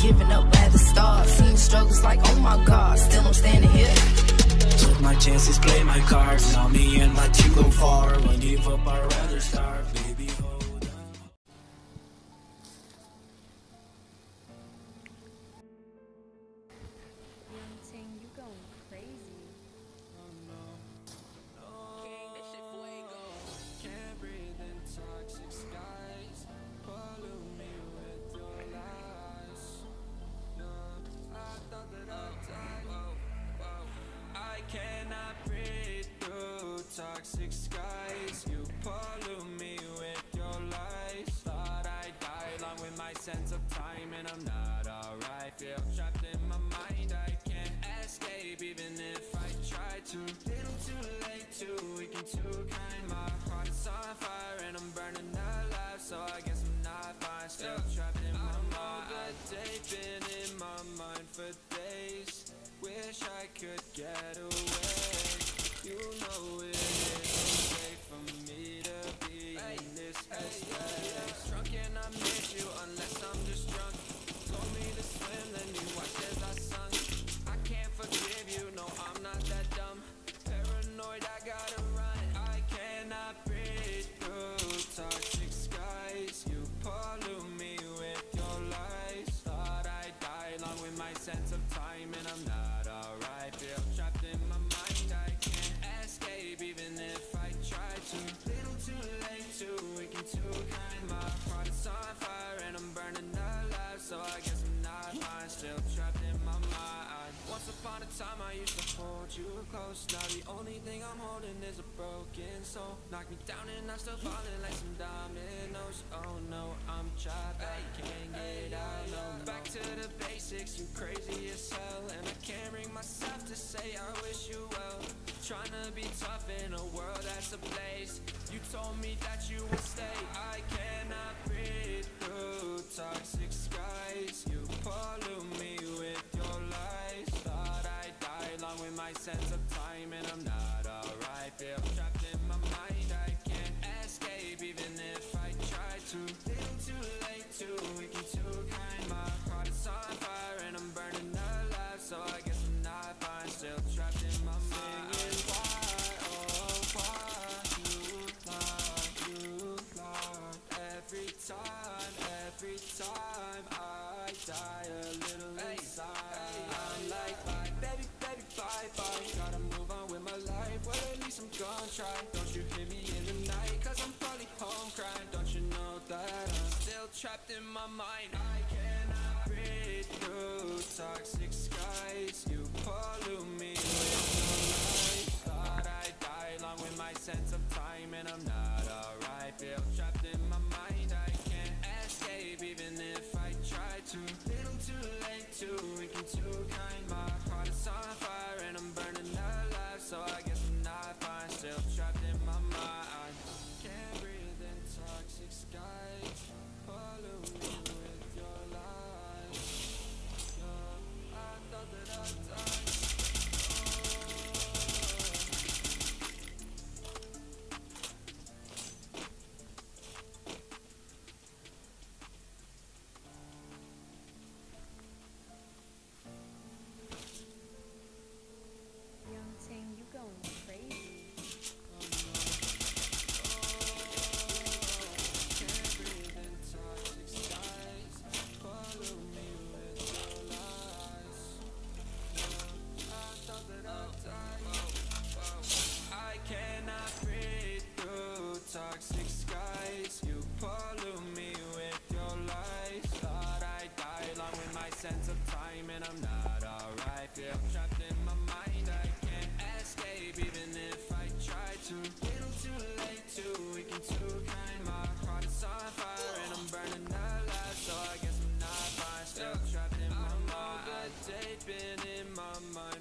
giving up at the start. Seen struggles like, oh my god, still I'm standing here. Took my chances, play my cards. Saw me and let you go far. When give up, I'd rather starve. Baby, hold on. Young Ting, you going crazy. Escape, even if I try to. Little too late, too weak and too kind. My heart is on fire, and I'm burning alive. So I guess I'm not fine. Still trapped in my mind. They've been in my mind for days. Wish I could get away. You know it isn't holding is a broken soul. Knock me down, and I'm still falling like some dominoes. Oh no, I'm trapped. I can't get out. No, back to the basics. You crazy as hell, and I can't bring myself to say I wish you well. Trying to be tough in a world that's a place. You told me that you would stay. I cannot breathe through toxic skies. You pollute me with your lies. Thought I'd die along with my sense of time, every time I die a little inside. I'm like, bye, baby, baby, bye, bye. Gotta move on with my life. Well, at least I'm gonna try. Don't you hear me in the night? Cause I'm probably home crying. Don't you know that I'm still trapped in my mind? I cannot breathe through toxic skies. You pollute me with your lies. Thought I'd die along with my sense of time, and I'm not alright. Feel trapped too kind.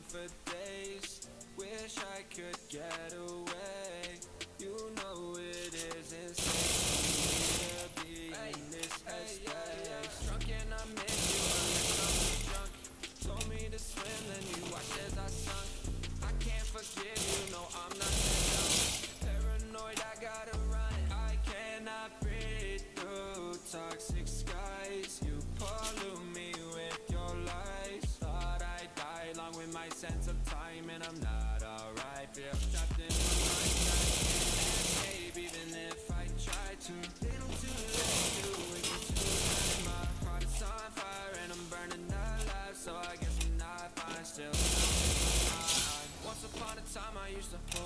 For days. Wish I could get away. You know it isn't safe alright.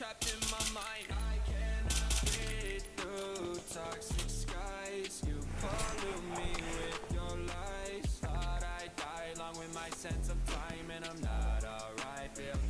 trapped in my mind? I cannot breathe through toxic skies. You pollute me with your lies. Thought I die along with my sense of time And I'm not alright, feel